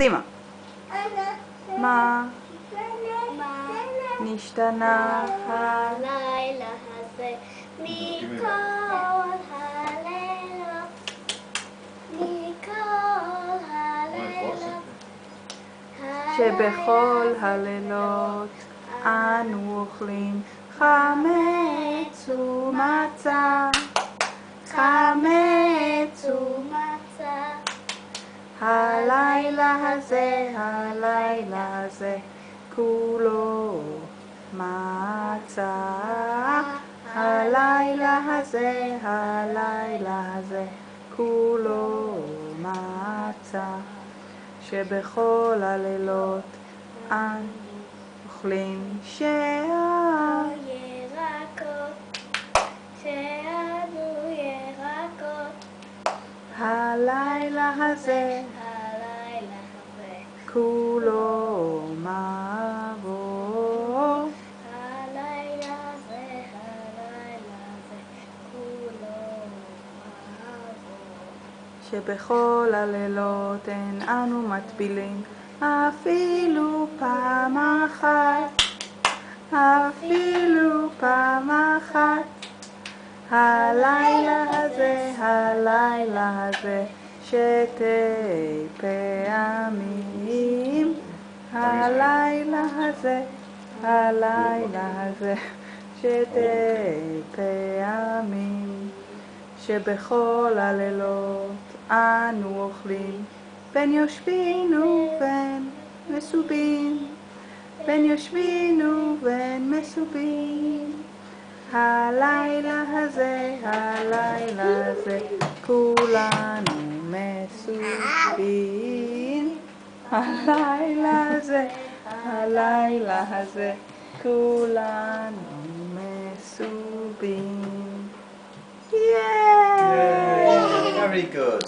קדימה. מה נשתנה. הלילה הזה מכל הלילות מכל הלילות שבכל הלילות אנו אוכלים חמץ ומצה, הלילה הזה, הלילה הזה, כולו מצה. הלילה הזה, הלילה הזה, כולו מצה. שבכל הלילות אנו אוכלים שעה. הלילה הזה, הלילה הזה כולו מבוא. הלילה הזה, הלילה הזה, כולו מבוא. שבכל הלילות אין אנו מטבילים אפילו פעם אחת, אפילו פעם אחת. הלילה הזה, הלילה הזה, שתי פעמים. הלילה הזה, הלילה הזה, שתי פעמים. שבכל הלילות אנו אוכלים בין יושבין ובין מסובין, בין יושבין ובין מסובין. הלילה הזה, הלילה הזה, כולנו מסובין. הלילה הזה, הלילה הזה, כולנו מסובין. יאיי! Very good.